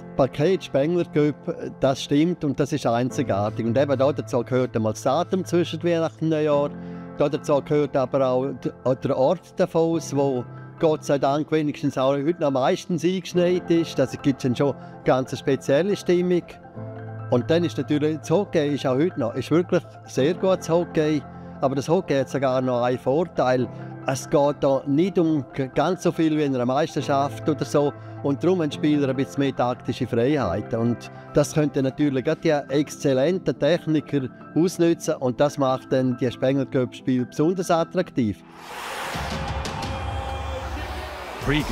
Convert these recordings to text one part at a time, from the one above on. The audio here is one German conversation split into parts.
das Paket Spengler Göpp, das stimmt und das ist einzigartig. Und eben dazu gehört einmal das Datum zwischen Weihnachten und Neujahr. Dazu gehört aber auch der Ort Davos, wo Gott sei Dank wenigstens auch heute noch meistens eingeschneit ist. Das gibt schon eine ganz spezielle Stimmung. Und dann ist natürlich das Hockey ist auch heute noch ist wirklich sehr gutes Hockey. Aber das Hockey hat sogar noch einen Vorteil. Es geht da nicht um ganz so viel wie in einer Meisterschaft oder so. Und darum haben Spieler ein bisschen mehr taktische Freiheiten. Und das könnte natürlich gerade die exzellenten Techniker ausnutzen. Und das macht dann die Spengler Cup Spiel besonders attraktiv. Pre-Game,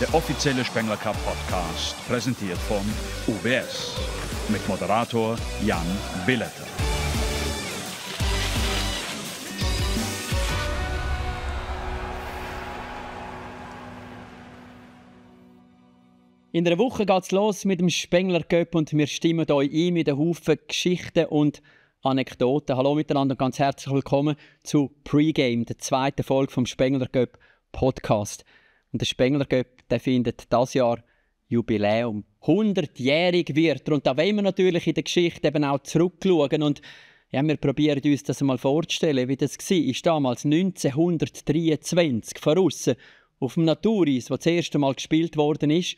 der offizielle Spengler Cup Podcast, präsentiert von UBS mit Moderator Jan Billeter. In der Woche geht es los mit dem Spengler Cup und wir stimmen euch ein mit einem Haufen Geschichten und Anekdoten. Hallo miteinander und ganz herzlich willkommen zu Pre-Game, der zweiten Folge vom Spengler Cup Podcast. Und der Spengler Cup der findet das Jahr Jubiläum. 100-jährig wird er. Und da wollen wir natürlich in der Geschichte eben auch zurückschauen. Und ja, wir probieren uns das mal vorzustellen, wie das war. Ist damals 1923 von außen auf dem Natureis, wo das erste Mal gespielt worden ist.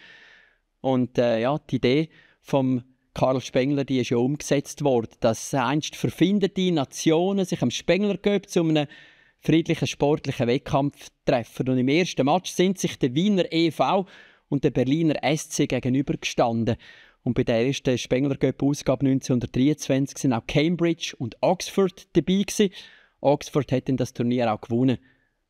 Und äh, ja, die Idee vom Karl Spengler, die ist ja umgesetzt worden, dass einst verfindete Nationen sich am Spengler Cup zu einem friedlichen sportlichen Wettkampf treffen. Und im ersten Match sind sich der Wiener EV und der Berliner SC gegenübergestanden. Und bei der ersten Spengler Cup Ausgabe 1923 sind auch Cambridge und Oxford dabei gewesen. Oxford hat dann das Turnier auch gewonnen.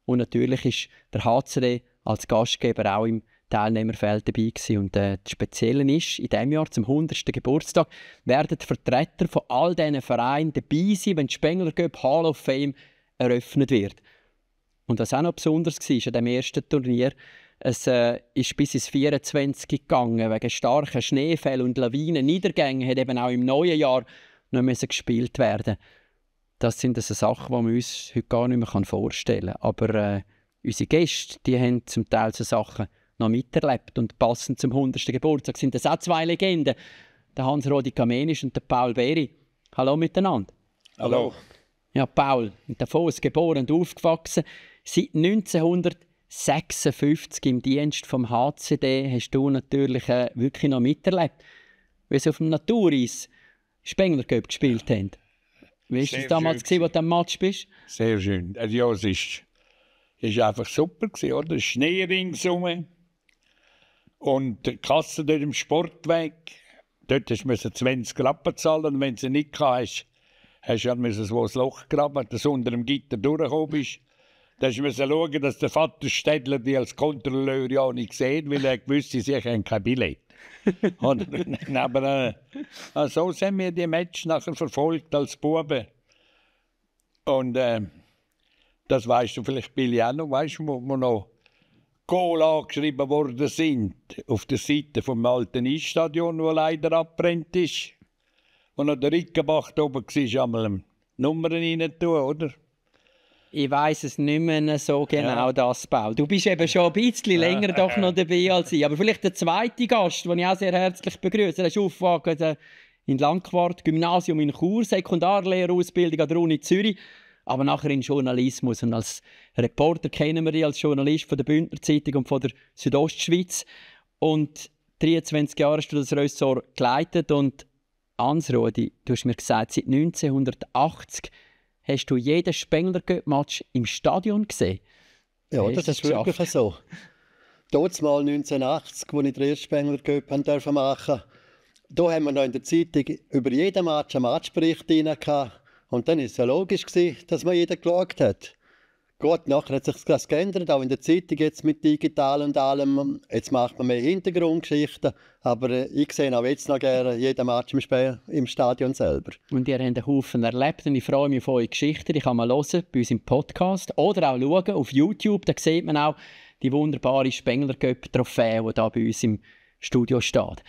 Und natürlich ist der HCD als Gastgeber auch im Teilnehmerfeld dabei gewesen. Und äh, das Spezielle ist, in diesem Jahr, zum 100. Geburtstag, werden die Vertreter von all diesen Vereinen dabei sein, wenn die Spengler Cup Hall of Fame eröffnet wird. Und was auch noch besonders war an diesem ersten Turnier, es äh, ist bis ins 24 gegangen, wegen starken Schneefällen und Lawinen. Niedergänge hat eben auch im neuen Jahr noch müssen gespielt werden. Das sind also Sachen, die man uns heute gar nicht mehr vorstellen kann. Aber äh, unsere Gäste, die haben zum Teil so Sachen noch miterlebt. Und passend zum 100. Geburtstag sind das auch zwei Legenden. Der Hans-Rodi Kamenisch und der Paul Beri. Hallo miteinander. Hallo. Ja, Paul, in Davos geboren und aufgewachsen. Seit 1956 im Dienst vom HCD hast du natürlich äh, wirklich noch miterlebt, wie sie auf dem Natureis Spengler gespielt haben. Wie war es damals, gewesen, als du am Match bist? Sehr schön. Also, ja, es ist, ist einfach super, gewesen, oder? Schnee ringsum. Und die Kasse dort im Sportweg, dort musst du 20 Rappen zahlen. Und wenn sie nicht hast, hast du ein Loch graben, dass unter dem Gitter durchgekommen bist. Da musst du schauen, dass der Vater Städtler die als Kontrolleur ja nicht sehen, weil er gewusst sie haben kein Billett. aber äh, so sind wir die Match nachher verfolgt als Buben. Und äh, das weißt du vielleicht, Billy, auch noch, weißt du, wo, wo noch Goal angeschrieben worden sind auf der Seite vom alten Eisstadion, wo leider abbrennt ist. Wo noch der Rickenbach da oben war, einmal Nummern rein tun, oder? Ich weiß es nicht mehr so genau, ja. das Bau. Du bist eben schon ein bisschen länger ja. doch noch dabei als ich. Aber vielleicht der zweite Gast, den ich auch sehr herzlich begrüße. Er ist aufgewacht in Langquart, Gymnasium in Chur, Sekundarlehrerausbildung an der Uni Zürich aber nachher in Journalismus. Und als Reporter kennen wir ihn als Journalist von der Bündner Zeitung und von der Südostschweiz. Und 23 Jahre hast du das Ressort geleitet und Ansrodi, du hast mir gesagt, seit 1980 hast du jeden Spengler-Match im Stadion gesehen. Ja, das ist wirklich so. Dort mal 1980, als ich den ersten Spengler machen durfte, da haben wir noch in der Zeitung über jeden Match einen Matchbericht drin und dann ist es ja logisch, gewesen, dass man jeder geschaut hat. Gut, nachher hat sich das geändert, auch in der Zeitung jetzt mit digital und allem. Jetzt macht man mehr Hintergrundgeschichten, aber äh, ich sehe auch jetzt noch gerne jeden Match im, Spiel, im Stadion selber. Und ihr habt einen Haufen erlebt und ich freue mich auf eure Geschichten. Die kann man hören bei uns im Podcast oder auch schauen auf YouTube. Da sieht man auch die wunderbare Spengler Cup-Trophäe, die da bei uns im Studio steht.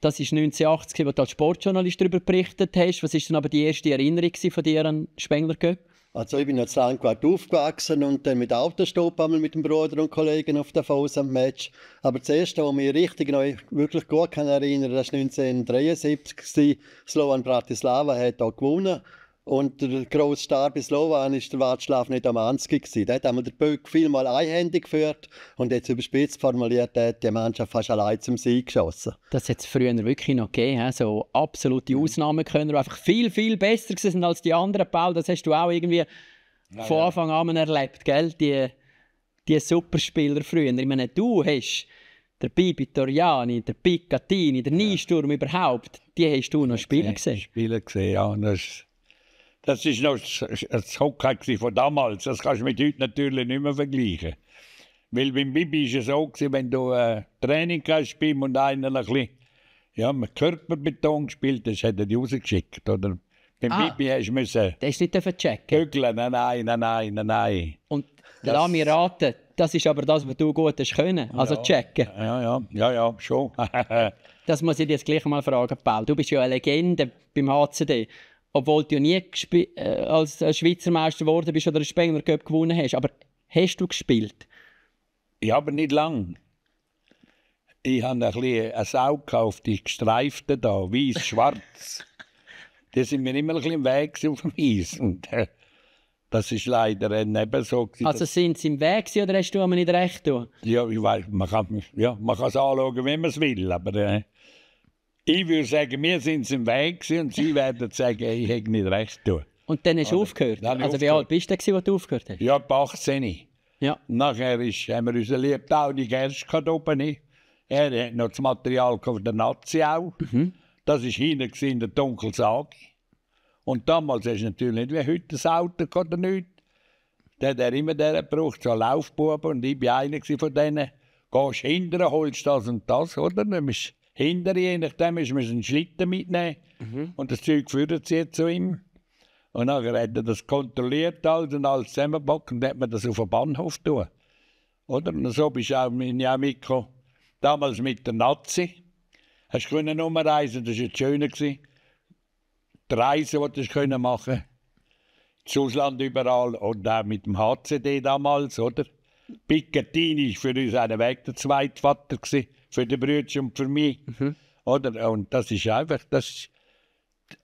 Das ist 1980, wo du als Sportjournalist darüber berichtet hast. Was ist denn aber die erste Erinnerung von dir an Spengler Cup? Also ich bin jetzt Landquart aufgewachsen und dann mit Autostopp einmal mit dem Bruder und Kollegen auf der Foss am Match. Aber das erste, was mich richtig neu, wirklich gut kann erinnern, das war 1973. Slovan Bratislava hat da gewonnen. Und der grosse Star bei Slowan war der Watschlaf nicht am Anski. Der hat einmal den Böck vielmal einhändig geführt und jetzt überspitzt formuliert, hat die Mannschaft fast allein zum Sieg geschossen. Das hat es früher wirklich noch gegeben, so absolute Ausnahmekönner, die einfach viel, viel besser sind als die anderen. Paul, das hast du auch irgendwie Na, von Anfang an erlebt, gell? Die, die Superspieler früher. Ich meine, du hast der Bibi Toriani, der Picattini, der Niesturm ja. überhaupt, die hast du noch spielen gesehen? Spielen gesehen, ja. Das das war noch das Hockey von damals. Das kannst du mit heute natürlich nicht mehr vergleichen. Weil beim Bibi war es so, wenn du äh, Training hast und einer ein bisschen ja, mit Körperbeton gespielt hast, hat er dich rausgeschickt. Oder beim ah, Bibi hast du müssen... Das ist nicht checken? Hügeln, nein, nein, nein, nein, nein. Und lass mich raten, das ist aber das, was du gut hast können, also ja, checken. Ja, ja, ja, ja, schon. das muss ich dir jetzt gleich mal fragen, Paul. Du bist ja eine Legende beim HCD obwohl du ja nie äh, als Schweizer Meister geworden bist oder einen Spengler Cup gewonnen hast. Aber hast du gespielt? Ja, aber nicht lang. Ich habe ein bisschen eine Sau gekauft, die gestreifte da, weiß, schwarz. die sind mir immer ein bisschen im Weg auf dem Eis. Und, äh, das ist leider eben so. Also sind sie im Weg oder hast du aber nicht recht? Ja, ich weiß, man kann ja, es anschauen, wie man es will, aber äh, ich würde sagen, wir sind im Weg und Sie werden sagen, ich hätte nicht recht tun. Und dann hast du aufgehört? Also aufgehört. wie alt bist du, als du aufgehört hast? Ja, bei 18. Ja. Nachher ist, haben wir unseren lieben Tauni Gerst oben. Er hat noch das Material von der Nazi auch. Mhm. Das war hinten in der Dunkelsage. Und damals du natürlich nicht wie heute ein Auto oder nichts. Der hat er immer der gebraucht, so Laufbuben. Und ich war einer von denen. Gehst hinterher, holst das und das, oder? Dann hinter je nachdem ist man einen Schlitten mitnehmen mhm. und das Zeug führt sie zu ihm. Und dann hat er das kontrolliert alles und alles zusammenpackt und hat man das auf den Bahnhof tun. Oder? Und so bist du auch, auch mitgekommen. Damals mit der Nazi. Hast du können umreisen, das war jetzt schöner. Die Reise, die du können machen ins Ausland überall und auch mit dem HCD damals, oder? Picattini war für uns ein Weg der Zweitvater. Gewesen für die Brüder und für mich. Mhm. Oder? Und das ist einfach das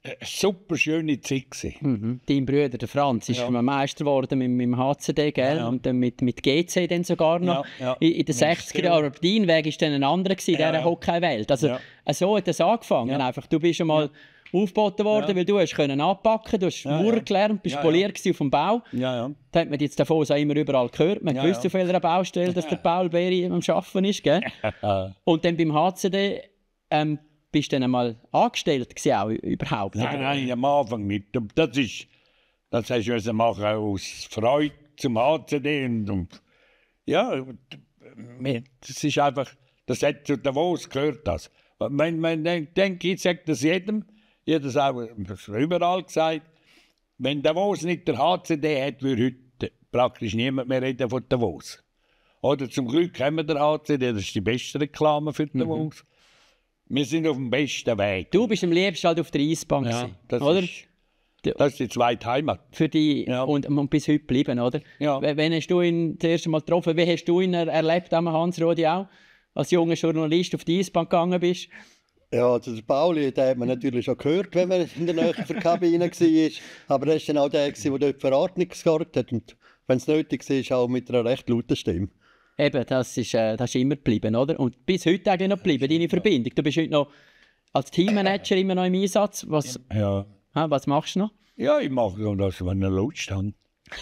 eine super schöne Zeit. Mhm. Dein Bruder, der Franz, ist ja. Meister geworden mit, mit dem HCD, gell? Ja. Und dann mit, mit GC dann sogar noch ja, in, in den 60er Jahren. Aber dein Weg war dann ein anderer in dieser Hockey-Welt. Also so hat es angefangen. Einfach, du bist schon mal aufgeboten worden, ja. weil du hast können anpacken, du hast ja, Mauern gelernt, bist ja, poliert auf dem Bau. Ja, ja. Da hat man jetzt davon auch immer überall gehört. Man ja, wusste auf welcher Baustelle, dass der Paul Beri am Arbeiten ist. Gell? Und dann beim HCD ähm, bist du dann einmal angestellt gewesen, auch überhaupt? Nein, oder? nein, am Anfang nicht. Das ist, das hast du machen aus Freude zum HCD und, und ja, das ist einfach, das hat zu Davos gehört das. Man, man denkt, ich sage das jedem, ich habe das auch überall gesagt. Wenn Davos nicht der HCD hat, würde heute praktisch niemand mehr reden von Davos. Oder zum Glück haben wir den HCD, das ist die beste Reklame für Davos. Mhm. Wir sind auf dem besten Weg. Du bist am liebsten halt auf der Eisbank, ja, das oder? Ist, das ist die zweite Heimat. Für dich ja. und, und bis heute bleiben, oder? Ja. Wenn hast du ihn das erste Mal getroffen? Wie hast du ihn erlebt, Hans Rodi auch? Als junger Journalist auf die Eisbank gegangen bist? Ja, also der Pauli, den hat man natürlich schon gehört, wenn man in der Nähe der Kabine war. Aber er war dann auch der, der dort für Ordnung gesorgt hat. Und wenn es nötig war, auch mit einer recht lauten Stimme. Eben, das ist, äh, das ist immer geblieben, oder? Und bis heute eigentlich noch geblieben, deine Verbindung. Du bist heute noch als Teammanager immer noch im Einsatz. Was, ja. Ha, was machst du noch? Ja, ich mache das, wenn er Lust hat.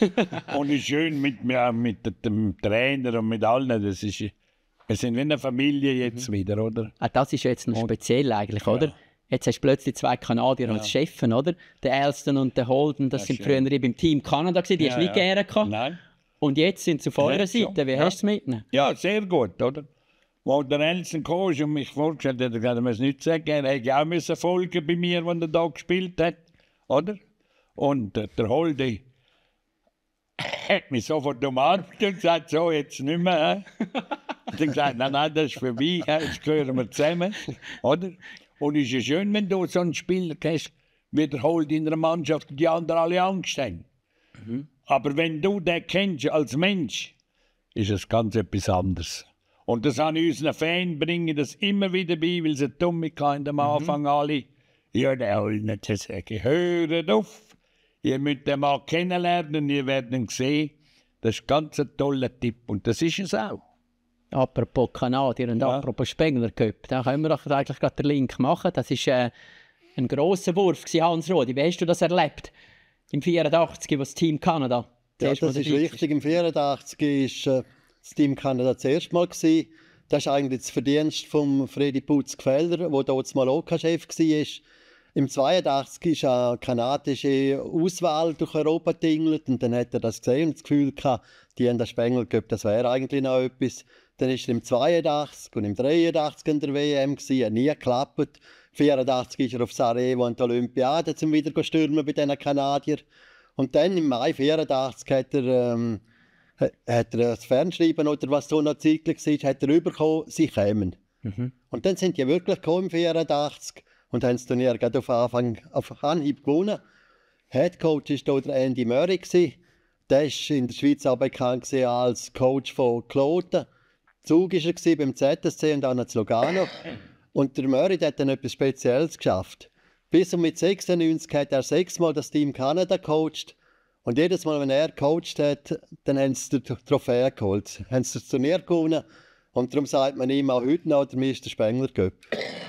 und ist schön mit, mit dem Trainer und mit allen. Das ist, wir sind wie eine Familie jetzt mhm. wieder, oder? Ah, das ist jetzt noch speziell eigentlich, ja. oder? Jetzt hast du plötzlich zwei Kanadier ja. als Chefen, oder? Der Elston und der Holden, das, das sind früher beim Team Kanada gewesen, die ja, hast du nicht ja. gerne Nein. Und jetzt sind sie auf eurer Seite. Wie ja. hast du es mitgenommen? Ja, sehr gut, oder? Wo der Elston kam und mich vorgestellt hat, hat er gesagt, nicht sagen, er hätte auch müssen folgen bei mir, wenn er da gespielt hat, oder? Und äh, der Holde hat mich sofort umarmt und gesagt, so, jetzt nicht mehr. Und dann gesagt, nein, nein, das ist für mich, jetzt gehören wir zusammen. Oder? Und es ist ja schön, wenn du so einen Spieler hast, wiederholt in einer Mannschaft, die anderen alle Angst haben. Aber wenn du den kennst als Mensch, ist es ganz etwas anderes. Und das ich unseren Fans bringen das immer wieder bei, weil sie dumme haben am Anfang alle. Ja, der will nicht zu sagen. Hört auf! Ihr müsst den mal kennenlernen, ihr werdet ihn sehen. Das ist ganz ein toller Tipp und das ist es auch. Apropos Kanadier und Ja. apropos Spengler Cup, da können wir doch eigentlich gerade den Link machen. Das ist äh, ein grosser Wurf, gewesen, Hans Rodi. Wie hast du das erlebt? Im 84, wo das Team Kanada Ja, das ist richtig. Im 84 war äh, das Team Kanada das erste Mal. Gewesen. Das ist eigentlich das Verdienst von Freddy Putz-Gfelder, der dort mal OK-Chef war. Im 82 ist eine kanadische Auswahl durch Europa getingelt und dann hat er das gesehen und das Gefühl gehabt, die haben das Spengler gehabt, das wäre eigentlich noch etwas. Dann ist er im 82 und im 83 in der WM gewesen, hat nie geklappt. 84 ist er auf Sarajevo an der Olympiade zum wieder zu stürmen bei diesen Kanadiern. Und dann im Mai 84 hat er, ähm, ha- hat er das Fernschreiben oder was so noch zeitlich war, hat er bekommen, sie kämen. Und dann sind die wirklich gekommen im 84 und haben das Turnier gerade auf Anfang auf Anhieb gewonnen. Head Coach war der Andy Murray. gewesen. Der war in der Schweiz auch bekannt als Coach von Kloten. Zug war er beim ZSC und auch noch zu Lugano. Und der Murray der hat dann etwas Spezielles geschafft. Bis und mit 96 hat er sechsmal das Team Kanada gecoacht. Und jedes Mal, wenn er gecoacht hat, dann haben sie die Trophäe geholt. Haben sie das Turnier gewonnen. Und darum sagt man ihm auch heute noch der Mr. Spengler Cup.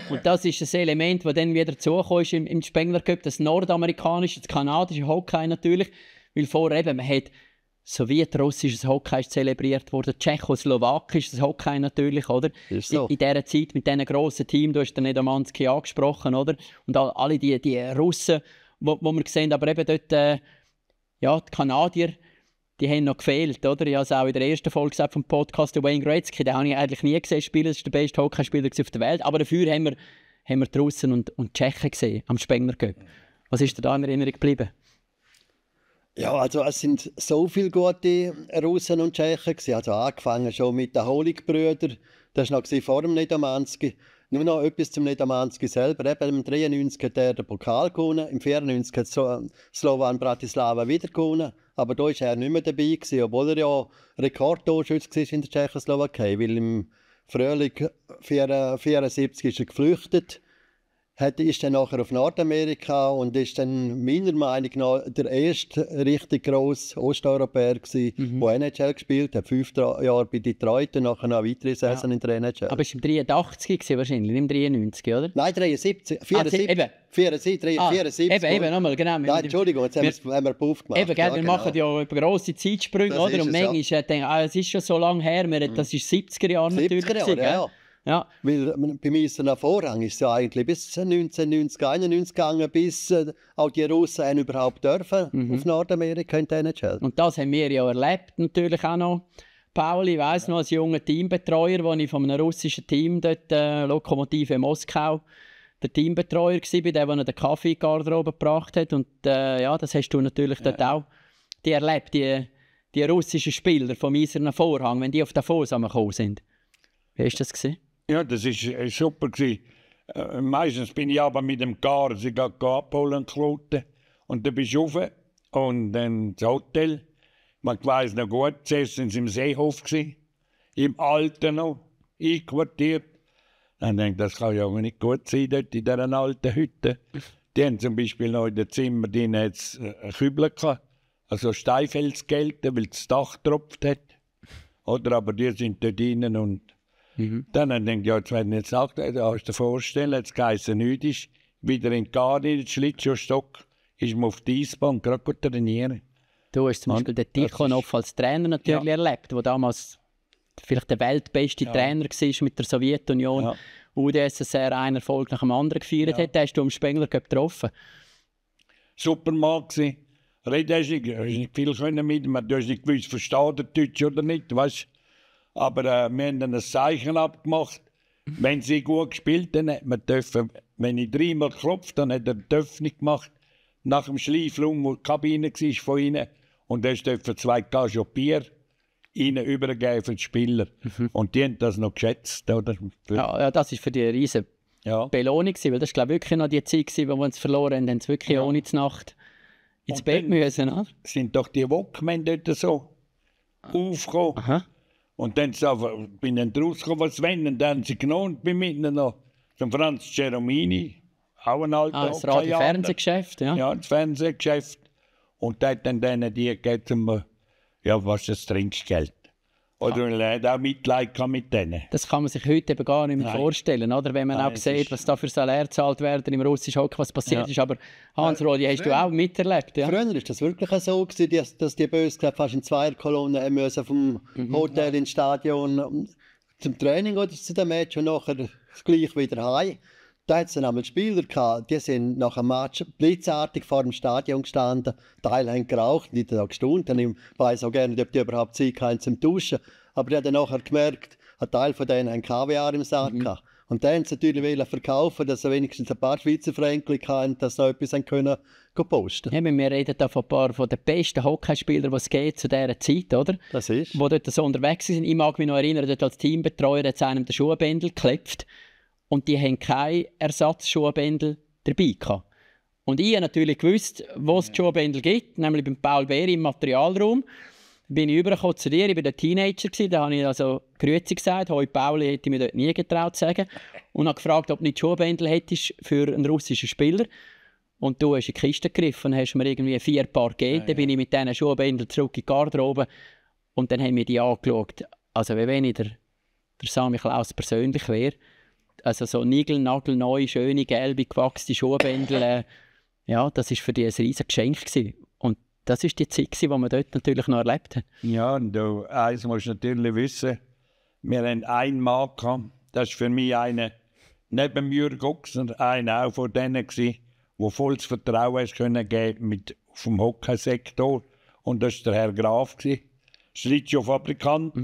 Und das ist das Element, das dann wieder dazugekommen ist im, im Spengler Cup, das nordamerikanische, das kanadische Hockey natürlich. Weil vorher eben, man hat sowjetrussisches Hockey ist zelebriert worden, tschechoslowakisches Hockey natürlich, oder? Ist so. In, in dieser Zeit mit diesen grossen Team, du hast den Nedomanski angesprochen, oder? Und all, alle die, die Russen, wo, wo wir sehen, aber eben dort, äh, ja, die Kanadier, die haben noch gefehlt, oder? Ich habe es auch in der ersten Folge gesagt vom Podcast, der Wayne Gretzky, den habe ich eigentlich nie gesehen spielen, das war der beste Hockeyspieler auf der Welt, aber dafür haben wir, haben wir die Russen und, und Tschechen gesehen am Spengler Cup. Was ist dir da in Erinnerung geblieben? Ja, also es sind so viele gute Russen und Tschechen. gewesen. Also angefangen schon mit den Holig-Brüdern. Das war noch vor dem Nedomanski. Nur noch etwas zum Nedomanski selber. Eben im 93 hat er den Pokal gewonnen, im 94 hat Slo- Slovan Bratislava wieder gewonnen. Aber da war er nicht mehr dabei, gewesen, obwohl er ja Rekordtorschütze war in der Tschechoslowakei. Weil im Frühling 1974 ist er geflüchtet hat, ist dann nachher auf Nordamerika und ist dann meiner Meinung nach der erste richtig grosse Osteuropäer gewesen, der NHL gespielt hat. Fünf Jahre bei Detroit und nachher noch weitere Saison in der NHL. Aber es war im 83 gewesen, wahrscheinlich, nicht im 93, oder? Nein, 73, Ah, 74, eben. 74, Ah, 74. eben, eben, nochmal, genau. Nein, Entschuldigung, jetzt haben wir es haben wir Puff gemacht. Eben, gell, Ja, wir genau. machen ja über grosse Zeitsprünge, Das oder? Und es, ja. manchmal denke ich, ah, es ist schon so lange her, wir, das ist 70er Jahre natürlich. 70er Jahre, ja, ja. ja. Weil ähm, bei mir ist es nach Vorrang ist ja eigentlich bis 1990, 91 gegangen, bis äh, auch die Russen haben überhaupt dürfen Mhm. auf Nordamerika in der NHL. Und das haben wir ja erlebt, natürlich auch noch. Pauli, ich weiss noch, als junger Teambetreuer, als ich von einem russischen Team dort, äh, Lokomotive Moskau, der Teambetreuer war, bei dem, der den Kaffee in die Garderobe gebracht hat. Und äh, ja, das hast du natürlich dort auch die erlebt, die, die russischen Spieler vom Eisernen Vorhang, wenn die auf den Fuß gekommen sind. Wie war das? Gewesen? Ja, das war äh, super. Gewesen. Äh, meistens bin ich aber mit dem Car, sie gehen abholen, Kloten. Und dann bist du rauf und dann das Hotel. Man weiss noch gut, zuerst sind sie im Seehof, gewesen, im Alten noch, einquartiert. Dann denke ich, das kann ja auch nicht gut sein, dort in dieser alten Hütte. Die haben zum Beispiel noch in den Zimmern drin jetzt äh, Kübel gehabt, also Steinfelsgelten, weil das Dach getropft hat. Oder aber die sind dort drinnen und dann habe ich gedacht, ja, jetzt werden jetzt Nacht, da kannst du dir vorstellen, jetzt geheißen nichts ist, wieder in die Garde, in den Schlittschuhstock, ist man auf die Eisbahn gerade gut trainieren. Du hast zum Beispiel den Tikhonov als Trainer natürlich Ja. erlebt, der damals vielleicht der weltbeste Trainer war mit der Sowjetunion. Ja. UdSSR einen Erfolg nach dem anderen gefeiert hat. Den hast du am Spengler getroffen. Super Mann gewesen. Reden hast du nicht, hast nicht viel können mit ihm, du hast nicht gewusst, versteht er Deutsch oder nicht, weißt Aber äh, wir haben dann ein Zeichen abgemacht. Wenn sie gut gespielt haben, hat man dürfen, wenn ich dreimal klopft, dann hat er die Öffnung gemacht. Nach dem Schleiflung, wo die Kabine war von ihnen. Und dann dürfen zwei Cajo Bier ihnen übergeben für die Spieler. Und die haben das noch geschätzt, oder? Ja, ja, das war für die riesige Ja. Belohnung, gewesen, weil das war glaube wirklich noch die Zeit, gewesen, wo wir uns verloren haben, sie wirklich ohne die Nacht ins Und Bett dann- müssen, oder? sind doch die Walkmen dort so aufgekommen. Aha. Und dann bin ich dann rausgekommen, was wenn, und dann haben sie genommen und bin mitten noch zum Franz Geromini, auch ein alter Ah, das Hockeyaner. Radio-Fernsehgeschäft, ja. Ja, das Fernsehgeschäft. Und der hat dann denen die gegeben, ja, was ist das Trinkgeld? Oder Ah. auch Mitleid gehabt mit denen. Das kann man sich heute eben gar nicht mehr Nein. vorstellen, oder? Wenn man Nein, auch sieht, was da für Salär gezahlt werden im russischen Hockey, was passiert Ja. ist. Aber Hans-Rodi, hast du auch miterlebt, ja? Früher war das wirklich so, gewesen, dass, dass die Bösen fast in zwei Kolonnen haben müssen vom Mhm. Hotel ins Stadion um, zum Training oder zu dem Match und nachher gleich wieder heim. Da hat es dann einmal Spieler gehabt, die sind nach dem Match blitzartig vor dem Stadion gestanden. Teile haben geraucht, die da gestaunt. Und ich weiß auch gerne ob die überhaupt Zeit hatten zum Duschen. Aber die haben dann nachher gemerkt, ein Teil von denen haben Kaviar im Sack gehabt. Und dann haben sie natürlich verkaufen, dass sie wenigstens ein paar Schweizer Franken hatten, dass sie noch etwas haben können posten. Eben, wir reden da von ein paar von den besten Hockeyspielern, die es geht zu dieser Zeit, oder? Das ist. Die dort so unterwegs sind. Ich mag mich noch erinnern, dort als Teambetreuer hat es einem den Schuhbändel geklebt und die haben kein Ersatzschuhbändel dabei gehabt. Und ich habe natürlich gewusst, wo es die Schuhbändel gibt, nämlich beim Paul Beer im Materialraum. Bin ich rübergekommen zu dir, ich war der Teenager, gewesen, da habe ich also Grüezi gesagt, «Hoi Pauli» hätte ich mir dort nie getraut zu sagen. Und habe gefragt, ob du nicht Schuhbändel hättest für einen russischen Spieler. Und du hast in die Kiste gegriffen und hast mir irgendwie vier Paar gegeben. Dann bin ich mit diesen Schuhbändeln zurück in die Garderobe und dann haben wir die angeschaut. Also wie wenn ich der, der Sami Klaus persönlich wäre. Also so niegelnagelneue, schöne, gelbe, gewachsene Schuhbändel. Äh, ja, das war für die ein riesiges Geschenk. Gewesen. Und das war die Zeit, die wir dort natürlich noch erlebt haben. Ja, und du, eins musst du natürlich wissen, wir haben einen Mann gehabt, das war für mich einer, neben Jürg Ochsner, einer auch von denen gewesen, der volles Vertrauen können geben mit vom Hockeysektor. Und das war der Herr Graf, Schlittschuhfabrikant.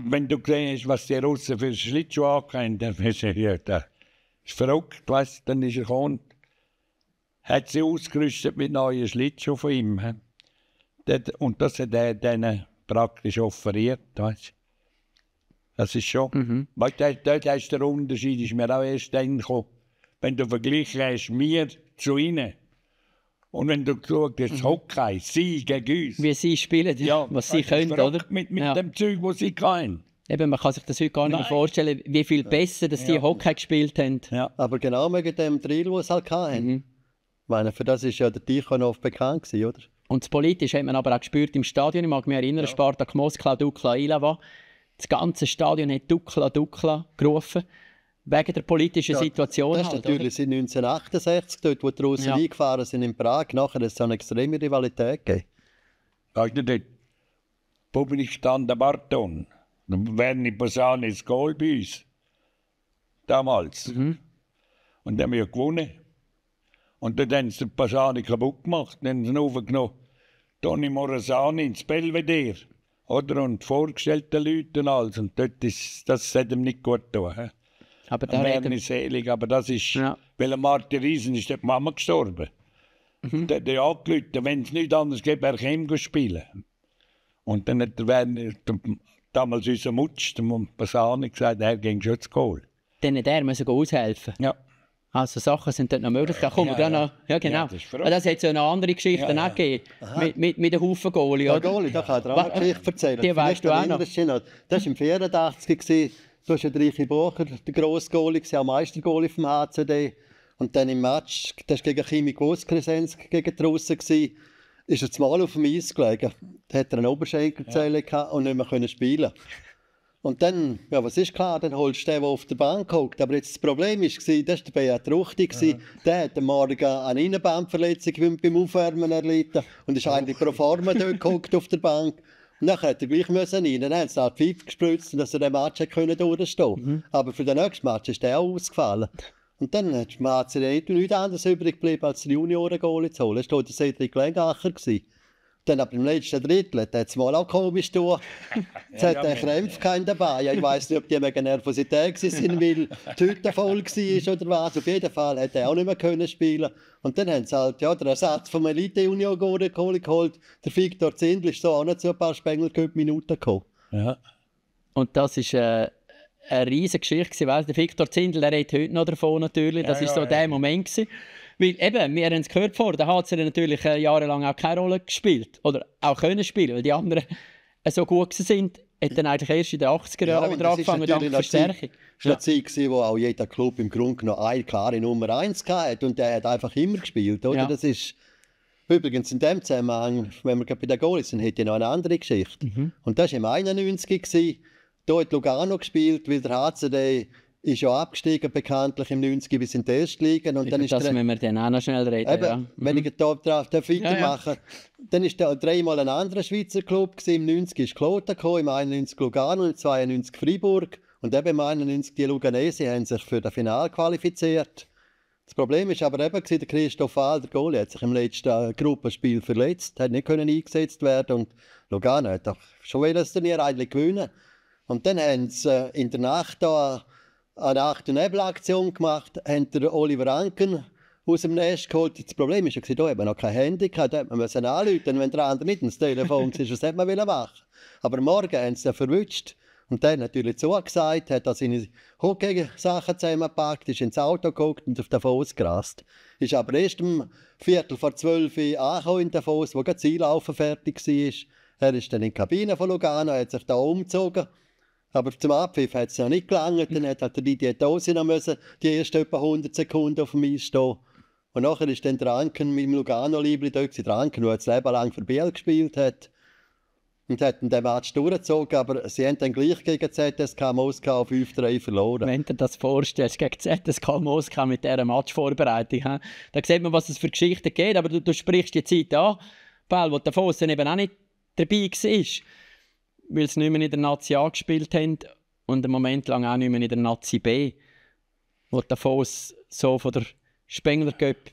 Wenn du gesehen hast, was die Russen für Schlittschuhe angehen, dann hast du ja, das ist verrückt, weißt, dann ist er gekommen, hat sie ausgerüstet mit neuen Schlittschuhen von ihm. Und das hat er denen praktisch offeriert. Weißt? Das ist schon. Mhm. Weißt, dort, dort hast du den Unterschied, ist mir auch erst dann gekommen. Wenn du verglichen hast, mir zu ihnen. Und wenn du geschaut hast, Hockey, sie gegen uns. Mhm. Wie sie spielen, was sie können, oder? Mit, mit Ja. dem Zeug, das sie können. Eben, man kann sich das heute gar nicht mehr Nein. vorstellen, wie viel besser dass die Ja. Hockey gespielt haben. Ja. Aber genau wegen dem Drill, den sie halt hatten. Mhm. Ich meine, für das ist ja der Tikhonov bekannt gewesen, oder? Und das Politisch hat man aber auch gespürt im Stadion. Ich mag mich erinnern, Spartak Moskau, Dukla, Ilava. Das ganze Stadion hat Dukla, Dukla gerufen. Wegen der politischen Situation. Das ist halt, natürlich seit 1968, dort, wo die Russen Ja. eingefahren sind in Prag. Nachher hat es eine extreme Rivalität gegeben. Weißt du, dort Publik stand der Barton. Dann wären die Posane ins Goal bei uns. Damals. Und dann haben wir ja gewonnen. Und dann haben sie die Posane kaputt gemacht. Dann haben sie ihn aufgenommen. Toni Morasani ins Belvedere. Oder? Und vorgestellte Leute und alles. Und dort ist, das hat ihm nicht gut getan. Aber da Dann wäre reden, nicht selig, aber das ist, Ja. weil Martin Riesen ist dort die Mama gestorben. Der hat ja angerufen, wenn es nichts anderes gibt, er käme spielen. Und dann hat der Werner, der, damals unser Mutsch, der Basani, gesagt, er ging schon zu Goal. dann hat er müssen aushelfen. Ja. Also Sachen sind dort noch möglich. Da kommen wir Ja, gleich ja. noch. Ja, genau. Ja, das ist hat ja noch andere Geschichten Ja, ja. gegeben. Mit, mit, mit den Haufen Goalie, Ja, oder? Goli, da kann ich dir auch eine Geschichte erzählen. Die weißt du auch noch. Das war im 84. Da war ja der Reiche Bucher, der grosse Goalie, gewesen, auch Meistergoalie vom HCD. Und dann im Match, das war gegen Chemik Großkresenz, gegen die Russen, gewesen, ist er zumal auf dem Eis gelegen. Da hat er eine Oberschenkelzelle gehabt und nicht mehr können spielen Und dann, ja, was ist klar, dann holst du den, der auf der Bank hockt. Aber jetzt das Problem war, das war der Beat Ruchti, gewesen. der hat am Morgen eine Innenbandverletzung beim- beim Aufwärmen erlitten und ist eigentlich pro forma dort gehockt auf der Bank. Dann hat er gleich müssen rein. Dann haben sie halt Pfeife gespritzt, dass er den Match können durchstehen Aber für den nächsten Match ist der auch ausgefallen. Und dann hat HCD nicht nichts anderes übrig geblieben, als den Junioren-Goalie zu holen. Das war der Cedric Lengacher. gewesen. Dann aber im letzten Drittel hat er jetzt mal auch komisch tun. Jetzt hat er Krämpfe keinen dabei. Ja, ich weiß nicht, ob die wegen Nervosität waren, weil die Hütte voll war oder was. Auf jeden Fall hat er auch nicht mehr können spielen. Und dann haben sie halt ja, den Ersatz vom elite junior geholt. Der Victor Zindl ist so auch nicht so ein paar spengler minuten gekommen. Ja. Und das ist äh, eine riesige Geschichte. gewesen, der Viktor Zindel der redet heute noch davon natürlich. Das Ja, ist ja, so der ja. Moment. Gewesen. Weil eben, wir haben es gehört vor, der HC hat natürlich äh, jahrelang auch keine Rolle gespielt. Oder auch können spielen, weil die anderen äh, so gut sind, hat dann eigentlich erst in den 80er Jahren wieder angefangen, dank Verstärkung. Das war eine Zeit, gewesen, wo auch jeder Club im Grunde genommen eine klare Nummer 1 hatte und der hat einfach immer gespielt, oder? Ja. Das ist übrigens in dem Zusammenhang, wenn wir bei den Goalies sind, hätte ich noch eine andere Geschichte. Mhm. Und das war im 91 gewesen. Da hat Lugano gespielt, weil der HCD ist ja abgestiegen bekanntlich im 90 bis in die erste Liga und dann ist das müssen wir dann auch noch schnell reden. Eben, ja. wenn ich da drauf darf weitermachen dann ist da dreimal ein anderer Schweizer Club gewesen. Im 90 ist Kloten gekommen, im 91 Lugano, im 92 Freiburg und eben im 91 die Luganesi haben sich für das Finale qualifiziert. Das Problem ist aber eben der Christoph Ahl, der Goalie, hat sich im letzten Gruppenspiel verletzt, hat nicht können eingesetzt werden und Lugano hat doch schon wieder das Turnier eigentlich gewinnen. Und dann haben sie äh, in der Nacht da eine und Nebelaktion gemacht, haben der Oliver Anken aus dem Nest geholt. Das Problem war, ja, da hat man noch kein Handy, gehabt, da hat man müssen anrufen, wenn der andere nicht ins Telefon war, was hätte man machen. Aber morgen haben sie ihn verwünscht. Und hat natürlich zugesagt, hat da seine Hockey-Sachen zusammengepackt, ist ins Auto geguckt und auf Davos gerast. Ist aber erst um Viertel vor zwölf angekommen in Davos, wo das Einlaufen fertig war. Er ist dann in die Kabine von Lugano, hat sich da umgezogen. Aber zum Abpfiff hat es noch nicht gelangt. Dann hat halt der Didier Dosi noch müssen, die ersten etwa 100 Sekunden auf dem Eis stehen. Und nachher ist dann der Anken mit dem Lugano-Liebli dort gewesen. Der Anken, der das Leben lang für Biel gespielt hat. Und hat den Match durchgezogen, aber sie haben dann gleich gegen ZSK Moskau 5-3 verloren. Wenn du das vorstellst, gegen ZSK Moskau mit dieser Matchvorbereitung, he? da sieht man, was es für Geschichten gibt. Aber du, du sprichst die Zeit an, Paul, wo der Foss dann eben auch nicht dabei war, weil sie nicht mehr in der Nazi A gespielt haben und einen Moment lang auch nicht mehr in der Nazi B, wo der Foss so von der Spengler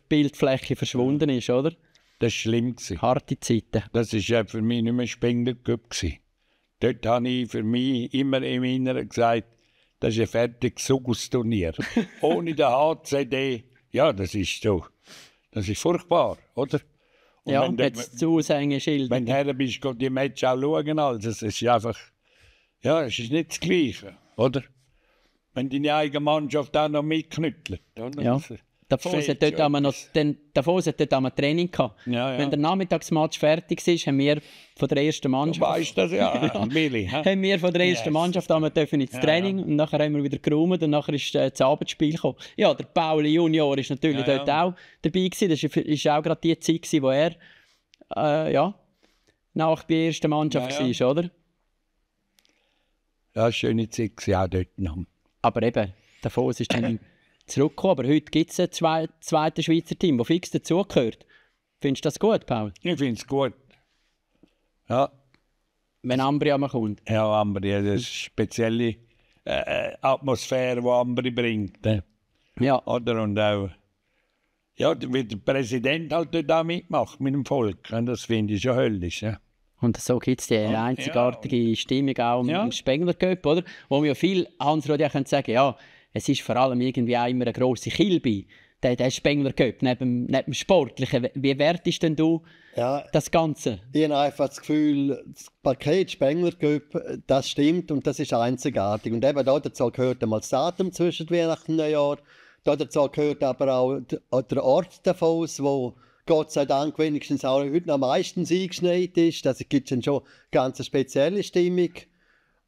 Bildfläche verschwunden ist, oder? Das war schlimm. Gewesen. Harte Zeiten. Das war ja für mich nicht mehr Spengler. Dort habe ich für mich immer im Inneren gesagt, das ist ein fertiges Sugus-Turnier. Ohne den HCD, ja, das ist so. Das ist furchtbar, oder? Und ja, wenn, jetzt zu Aushängeschild. wenn du her bist, gehst die Match auch schauen. Also, es ist einfach, ja, es ist nicht das Gleiche, oder? Wenn deine eigene Mannschaft auch noch mitknüttelt, oder? Ja. Fehlt hat dort schon einmal noch, der Foss hat dort einmal Training gehabt. Ja, ja. Wenn der Nachmittagsmatch fertig ist, haben wir von der ersten Du Mannschaft, weißt das ja, Billy. haben wir von der ersten Yes. Mannschaft einmal dürfen ins Ja, Training und nachher haben wir wieder geräumt und nachher ist äh, das Abendspiel gekommen. Ja, der Pauli Junior ist natürlich Ja, dort ja. auch dabei gewesen. Das ist, ist auch gerade die Zeit gewesen, wo er äh, ja, nach bei der ersten Mannschaft Ja, ja. war, oder? Ja, schöne Zeit gewesen, auch dort noch. Aber eben, Foss ist dann zurückgekommen. Aber heute gibt es ein zwei, zweites Schweizer Team, das fix dazugehört. Findest du das gut, Paul? Ich finde es gut. Ja, Wenn Ambria mal kommt. ja Ambri, das ist eine spezielle äh, Atmosphäre, die Ambri bringt. Ja, Oder? Und auch, ja, wie der Präsident halt dort auch mitmacht mit dem Volk. Und das finde ich schon höllisch. Ja. Und so gibt es die einzigartige Stimmung auch im- Ja. im Spengler Cup, oder? Wo wir ja viel, Hans-Rudi, können sagen ja, es ist vor allem irgendwie auch immer eine grosse Kilbe, der, der Spengler Cup, neben, neben dem Sportlichen. Wie wertest denn du Ja, das Ganze? Ich habe einfach das Gefühl, das Paket Spengler Cup, das stimmt und das ist einzigartig. Und eben da dazu gehört einmal das Datum zwischen Weihnachten und Neujahr. Da dazu gehört aber auch der Ort Davos, wo Gott sei Dank wenigstens auch heute noch meistens eingeschneit ist. Das gibt dann schon ganz eine spezielle Stimmung.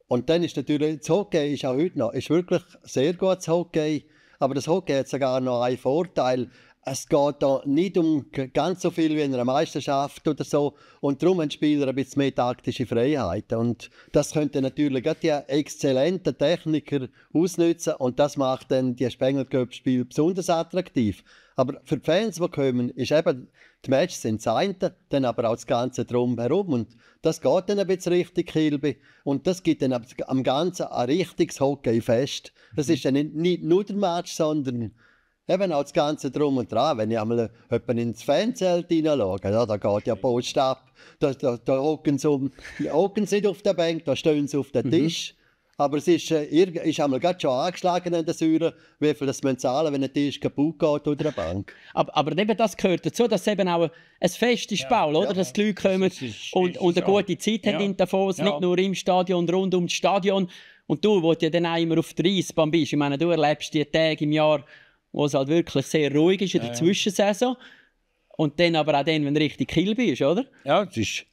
Und dann ist natürlich, das Hockey ist auch heute noch, ist wirklich sehr gutes Hockey. Aber das Hockey hat sogar noch einen Vorteil. Es geht da nicht um ganz so viel wie in einer Meisterschaft oder so. Und darum haben die Spieler ein bisschen mehr taktische Freiheit. Und das könnten natürlich gerade die exzellenten Techniker ausnutzen. Und das macht dann die Spengler Cup Spiel besonders attraktiv. Aber für die Fans, die kommen, ist eben, die Matches sind das eine, dann aber auch das Ganze drumherum. Und das geht dann ein bisschen richtig Kilby. Und das gibt dann am- Ganzen ein richtiges Hockey-Fest. Das ist dann nicht, nicht nur der Match, sondern eben auch das Ganze drum und dran. Wenn ich einmal jemanden ins Fanzelt hineinschaue, ja, da geht ja Post ab. Da, da, da hocken sie, um, hocken sie nicht auf der Bank, da stehen sie auf dem Tisch. Aber es ist, äh, ist einmal gerade schon angeschlagen an der Säure, wie viel das man zahlen wenn ein Tisch kaputt geht oder eine Bank. Aber, aber eben das gehört dazu, dass es eben auch ein Fest ist, Paul, oder? Dass die Leute kommen Das ist- und, ist und eine gute Zeit haben Ja. in Davos, Ja. nicht nur im Stadion, rund um das Stadion. Und du, wo du ja dann auch immer auf der Eisbahn bist, ich meine, du erlebst die Tage im Jahr wo es halt wirklich sehr ruhig ist in der Zwischensaison. Und dann aber auch dann, wenn du richtig Kilby ist, oder? Ja, es, ist,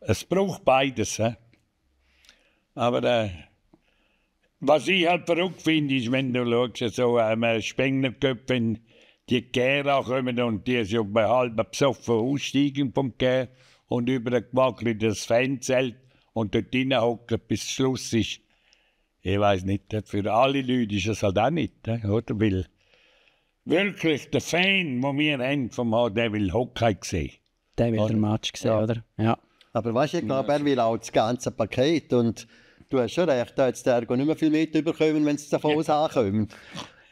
es braucht beides. He? Aber äh, was ich halt verrückt finde, ist, wenn du schaust, so ähm, Spengler Cup, wenn die Gäre kommen und die so bei halb besoffen aussteigen vom Gär und über den Gewackel in das Fanzelt und dort hocken, bis Schluss ist. Ich weiß nicht, für alle Leute ist es halt auch nicht, oder? Weil wirklich der Fan, den wir haben vom H, der will Hockey sehen. Der will den Match sehen, Ja. oder? Ja. Aber weißt du, ich glaube, er will auch das ganze Paket. Und du hast schon recht, da jetzt der nicht mehr viel mit überkommen, wenn sie davon aus ankommen.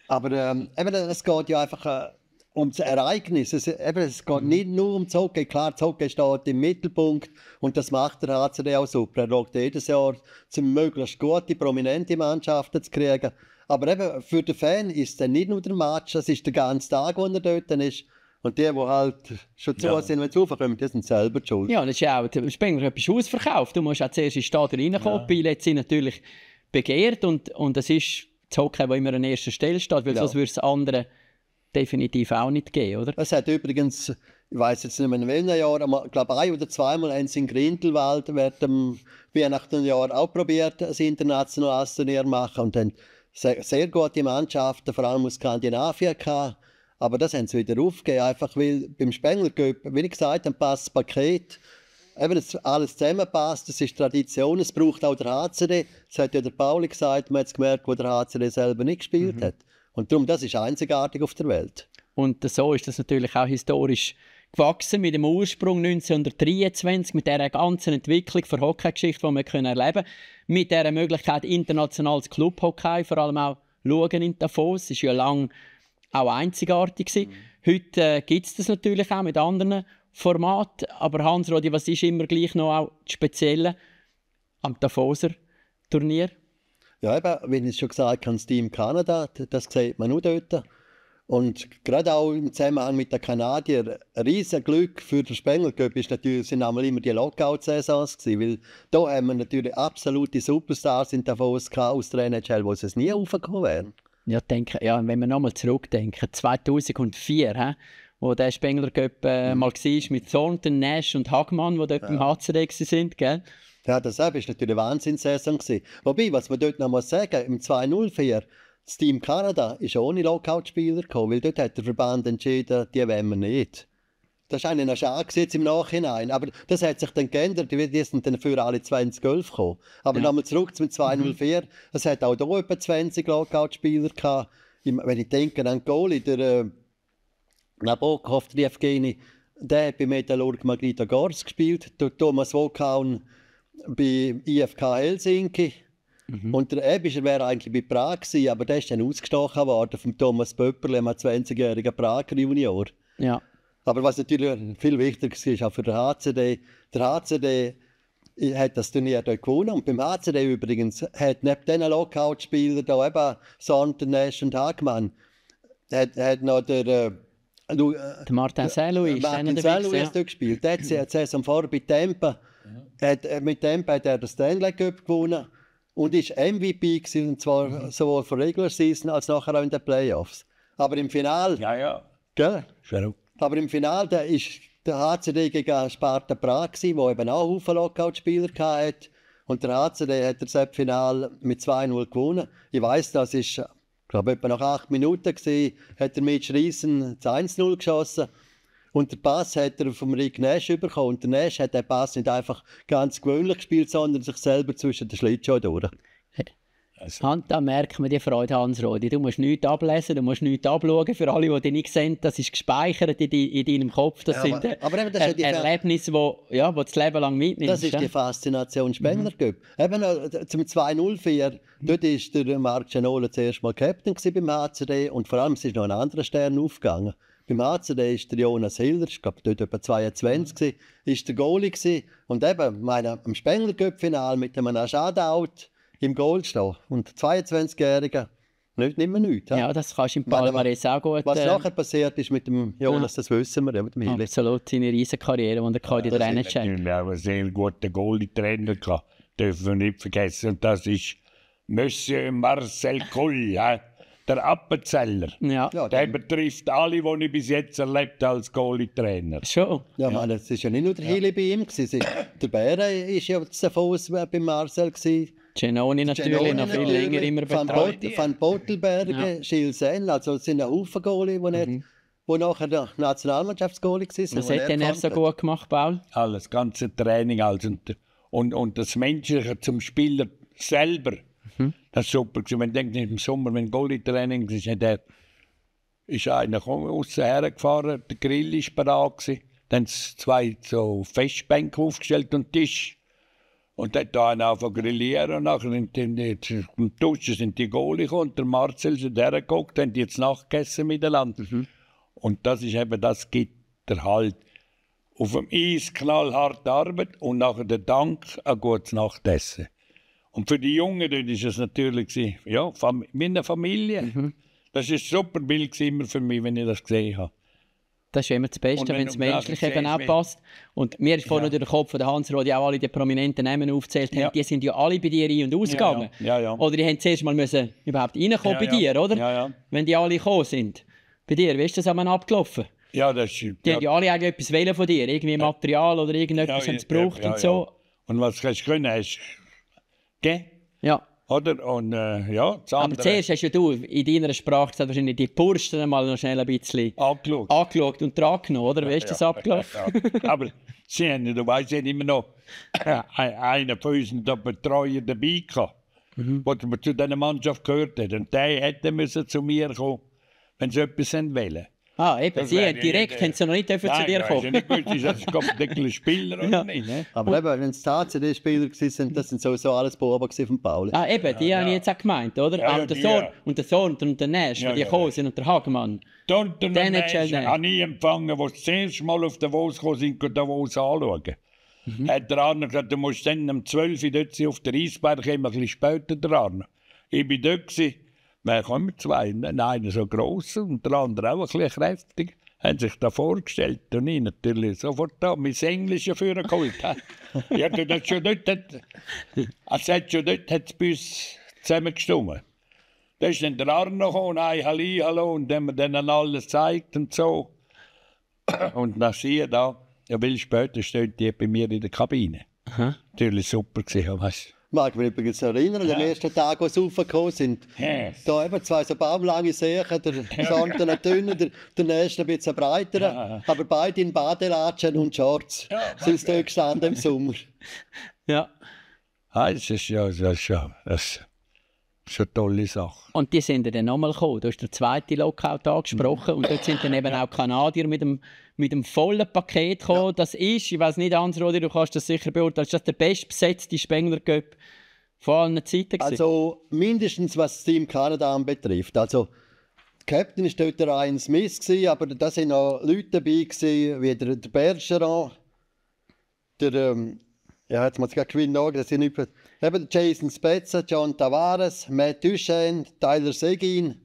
Aber ähm, eben, es geht ja einfach äh, um das Ereignis. Es, eben, es geht nicht nur um das Hockey. Klar, das Hockey steht im Mittelpunkt und das macht der HCD auch super. Er schaut jedes Jahr, um möglichst gute, prominente Mannschaften zu kriegen. Aber eben, für den Fan ist es dann nicht nur der Match, es ist der ganze Tag, wo er dort ist. Und die, die halt schon zu Ja. sind, wenn sie raufkommen, die sind selber die schuld. Ja, das ist ja auch, der Spengler hat etwas ausverkauft. Du musst auch zuerst ins Stadion reinkommen. Die Billets sind natürlich begehrt und, und es ist das Hockey, das immer an erster Stelle steht, weil Ja. sonst würde es andere definitiv auch nicht geben, oder? Es hat übrigens, ich weiß jetzt nicht mehr in welchem Jahr, aber ich glaube ein oder zweimal sie in Grindelwald während dem Weihnachtenjahr auch probiert, ein internationales Turnier zu machen und haben sehr, sehr gute Mannschaften, vor allem aus Skandinavien gehabt. Aber das haben sie wieder aufgegeben, einfach weil beim Spengler wie ich gesagt habe, passt das Paket. Eben, dass alles zusammenpasst, das ist Tradition, es braucht auch der HCD. Das hat ja der Pauli gesagt, man hat es gemerkt, wo der HCD selber nicht gespielt hat. Und darum, das ist einzigartig auf der Welt. Und so ist das natürlich auch historisch gewachsen mit dem Ursprung 1923, mit dieser ganzen Entwicklung der Hockeygeschichte, die wir können erleben können. Mit dieser Möglichkeit, internationales Clubhockey vor allem auch schauen in Davos. Das war ja lange auch einzigartig. gewesen. Heute äh, gibt es das natürlich auch mit anderen Formaten. Aber Hans-Rodi, was ist immer gleich noch auch das Spezielle am Davoser Turnier? Ja, eben, wie ich es schon gesagt habe, das Team Kanada, das sieht man nur dort. Und gerade auch im Zusammenhang mit den Kanadiern, ein riesen Glück für den Spengler Cup ist natürlich, sind einmal immer die Lockout-Saisons gewesen, weil da haben wir natürlich absolute Superstars in Davos gehabt aus der NHL, wo sie es nie aufgekommen wären. Ja, denke, ja, wenn wir nochmal zurückdenken, 2004, hä, wo der Spengler Cup äh, mal war mit Thornton, Nash und Hagmann, die dort beim HCD sind, gell? Ja, das war natürlich eine Wahnsinnssaison. Wobei, was man dort noch mal sagen im 2-0-4, das Team Kanada ist ohne Lockout-Spieler gekommen, weil dort hat der Verband entschieden, die wollen wir nicht. Das war noch schade im Nachhinein. Aber das hat sich dann geändert. Die sind dann für alle 2011 gekommen. Aber nochmal zurück zum 204. Es hat auch hier etwa 20 Lockout-Spieler gehabt. Wenn ich denke an den Goalie, der äh, Nabokov, der Evgeni, der hat bei Metallurg Magrita Gors gespielt. Der Thomas Wokaun bei IFK Helsinki. Und der Ebischer wäre eigentlich bei Prag gewesen, aber der ist dann ausgestochen worden vom Thomas Pöpperle, einem 20-jährigen Prager Junior. Ja. Aber was natürlich viel wichtiger ist, auch für den HCD, der HCD hat das Turnier dort gewonnen. Und beim HCD übrigens hat neben diesen Lockout-Spielern da eben Sonntag, Nash und Hagmann, hat, hat noch der, äh, äh, Der Martin Saint-Louis Martin. Saint-Louis hat dort gespielt. Der hat die Saison vorher bei Tampa. Hat, äh, mit Tampa hat er den Stanley Cup gewonnen und ist MVP gewesen, und zwar sowohl für Regular Season als nachher auch in den Playoffs. Aber im Final, Ja, ja. gell? Verrückt. Aber im Finale da ist der HCD gegen Sparta Prag, gewesen, wo eben auch Haufen Lockout-Spieler hatte. Und der HCD hat das Finale mit 2-0 gewonnen. Ich weiß, das ist, ich glaube, etwa nach acht Minuten gewesen, hat er mit Riesen das 1-0 geschossen. Und der Pass hat er vom Rick Nash bekommen. Und der Nash hat den Pass nicht einfach ganz gewöhnlich gespielt, sondern sich selber zwischen den Schlittschuhen durch. Han- Da merkt man die Freude, Hans-Rodi. Du musst nichts ablesen, du musst nichts abschauen. Für alle, die dich nicht sehen, das ist gespeichert in, in deinem Kopf. Das Ja, sind aber- äh, aber eben, das ist ja die Er- Ver- Erlebnisse, die ja, wo das Leben lang mitnimmst. Das ist ja? die Faszination Spengler Cup. Eben äh, zum 2-0-4, dort war der Marc Gianola zuerst mal Captain beim HCD und vor allem es ist noch ein anderer Stern aufgegangen. Beim HCD ist der Jonas Hiller, ich glaube dort etwa 22, gewesen, ist der Goalie gewesen. und eben meine, am Spengler Cup Final mit einem Shutout im Goal stehen und 22-Jähriger nicht, nicht mehr nichts. Ja, das kannst du im Meine, Palmares auch gut. Was äh, nachher passiert ist mit dem Jonas, das wissen wir, ja, mit dem Hiller. absolut seine riesen Karriere, die er ja, in der NHL ist natürlich auch einen sehr guten Goalie-Trainer gehabt. Dürfen wir nicht vergessen. Und das ist Monsieur Marcel. Ja? Der Appenzeller. Ja, Ja, Der betrifft alle, die ich bis jetzt erlebt habe als Goalie-Trainer. schon. ja, meine, es war ja nicht nur der Heli bei ihm. Gewesen. Der Bären war ja Davos bei Marcel. Gewesen. Genoni natürlich, Genoni noch viel natürlich, länger immer Van, betreut. Van Bottelbergen, Gilles Senn, also es sind ein Haufen Goalie, die nicht, wo nachher der Nationalmannschaftsgoalie waren. Was hat denn er so gut gemacht, Paul? Alles, das ganze Training. Also. Und, und, und das Menschliche zum Spieler selber, das ist super. Wenn denkt im Sommer, wenn Goalie-Training ist, hat er, ist einer außen hergefahren, der Grill war bereit. Gewesen. Dann s- zwei so Festbänke aufgestellt und Tisch. Und dann da einer zu grillieren und nachher in in den Duschen sind die Goalie gekommen und der Marcel sind hergeguckt, haben die jetzt nachgegessen miteinander. Und das ist eben, das gibt der Halt. Auf dem Eis knallharte Arbeit und nachher der Dank ein gutes Nachtessen. Und für die Jungen ist es natürlich ja, Fam wie eine Familie. Das ist ein super Bild immer für mich, wenn ich das gesehen habe. Das ist immer das Beste, wenn es menschlich eben auch passt. Und mir ist vorhin durch den Kopf von der Hans Rodi auch alle die prominenten Namen aufgezählt haben. Ja. Die sind ja alle bei dir ein- und ausgegangen. Ja, ja. Ja, ja. Oder die haben zuerst mal müssen überhaupt reinkommen Ja, bei ja. dir, oder? Ja, ja. Wenn die alle gekommen sind. Bei dir, wie ist das einmal abgelaufen? Ja, das ist. Die haben ja alle eigentlich etwas wollen von dir. Irgendwie Material oder irgendetwas haben sie gebraucht und so. Und was hast du können, hast Gell? Ja. Oder? Und äh, ja, das Aber andere zuerst hast ja du in deiner Sprache gesagt, wahrscheinlich die Bursten einmal noch schnell ein bisschen angeschaut. angeschaut und dran genommen, oder? Wie ist das abgelaufen? Ja. Aber sie haben, du weißt, sie haben immer noch einen von unseren da Betreuer dabei gehabt, Mhm. der zu dieser Mannschaft gehört hat. Und der hätte müssen zu mir kommen, wenn sie etwas wollen. Ah, eben, Das sie haben ja direkt nicht, haben sie noch nicht dürfen zu dir ich ja kommen. nicht gewusst, ist das kompetenter Spieler oder Ja. nicht. Ne? Aber eben, wenn es TCD-Spieler waren, das sind sowieso alles Buben von Pauli. Ah, eben, die habe ich jetzt auch gemeint, oder? Ja, Aber ja, der Sohn ja. und der Sohn und der Nash, Ja, die ja, gekommen ja. sind und der und Den schon den. habe ich empfangen, als sie das erste Mal auf Davos gekommen sind, und Davos anschauen. Mhm. Hat der Arne gesagt, du musst dann um 12 Uhr dort sein auf der Eisberg, kommen ein bisschen später der Arne. Ich bin dort, gewesen. Wer kommen zwei? Einer so gross und der andere auch ein bisschen kräftig. Haben sich da vorgestellt und ich natürlich sofort da mein Englische führen geholt. ja, du, das schon hat, es hat schon dort hat's bei uns zusammengestimmt. Da ist dann der Arno gekommen, ein Halli, hallo, und dann haben wir dann alles gezeigt und so. Und dann siehe da, ja, will später steht die bei mir in der Kabine. Natürlich super gewesen, weißt mag mich übrigens erinnern, an den ersten Tag, als sie raufgekommen sind. Ja. Da eben zwei so baumlange Sächen, der Sand ein dünner, der, der nächste ein bisschen breiter, aber beide in Badelatschen und Shorts. sind sie dort gestanden im Sommer. Ja. Ah, das ist ja, das ist ja, das ist eine tolle Sache. Und die sind ja dann nochmal gekommen. Du hast den zweiten Lockout angesprochen und dort sind dann eben auch Kanadier mit dem, mit dem vollen Paket gekommen. Das ist, ich weiß nicht, Hans Rodi, du kannst das sicher beurteilen, ist das der bestbesetzte Spengler Cup von allen Zeiten gewesen? Also mindestens was das Team Kanada anbetrifft. Also der Captain war dort der Ryan Smith, gewesen, aber da sind noch Leute dabei, gewesen, wie der, der Bergeron, der, ähm, ja, jetzt muss ich gerade gewinnen das sind über, eben Jason Spezza, John Tavares, Matt Duchesne, Tyler Seguin.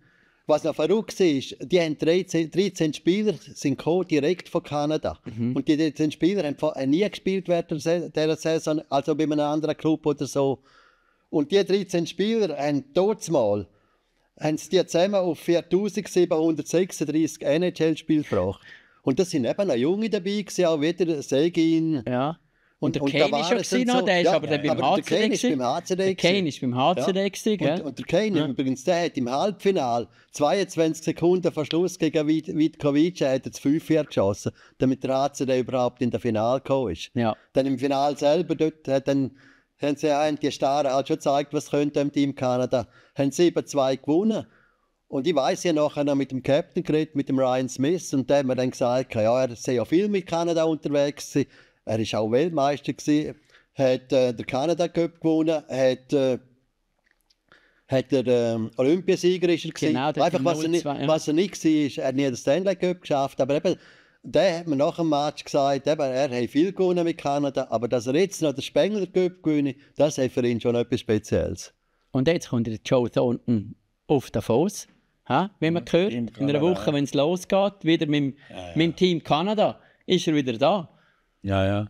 Was noch verrückt ist, die haben 13, 13 Spieler sind gekommen, direkt von Kanada. Und die 13 Spieler haben nie gespielt während dieser Saison, also bei einem anderen Club oder so. Und die 13 Spieler haben dort mal haben sie die zusammen auf 4736 NHL-Spiele gebracht. Und das sind eben auch Junge dabei, gewesen, auch wieder Segin. ja. Und, der und Kane da ist schon noch, so- der ist ja, aber dann beim aber der HCD Kane ist beim HCD Der. Kane ist beim HCD gewesen? Und, und der Kane übrigens, der hat im Halbfinale 22 Sekunden vor Schluss gegen Vit- Vitkovic hat er 5 geschossen, damit der HCD überhaupt in der Finale gekommen ist. Ja. Dann im Finale selber, dort hat dann, haben sie einen, die Starren halt schon gezeigt, was könnte im Team Kanada. Haben 7-2 gewonnen. Und ich weiß ja nachher noch mit dem Captain geredet, mit dem Ryan Smith, und der hat mir dann gesagt, ja, er sei ja viel mit Kanada unterwegs gewesen. Er war auch Weltmeister gewesen, hat äh, den Kanada Cup gewonnen, hat, äh, hat der ähm, Olympiasieger ist er gewesen. Genau, der Einfach was er, nicht, 02, ja. was er nicht war, ist, er hat nie den Stanley Cup geschafft, aber eben, der hat mir nach dem Match gesagt, eben, er hat viel gewonnen mit Kanada, aber dass er jetzt noch den Spengler Cup gewinnt, das ist für ihn schon etwas Spezielles. Und jetzt kommt der Joe Thornton auf Davos. Ha? Wie man hört, in einer Woche, wenn es losgeht, wieder mit, dem- mit dem Team Kanada, ist er wieder da. Ja, ja.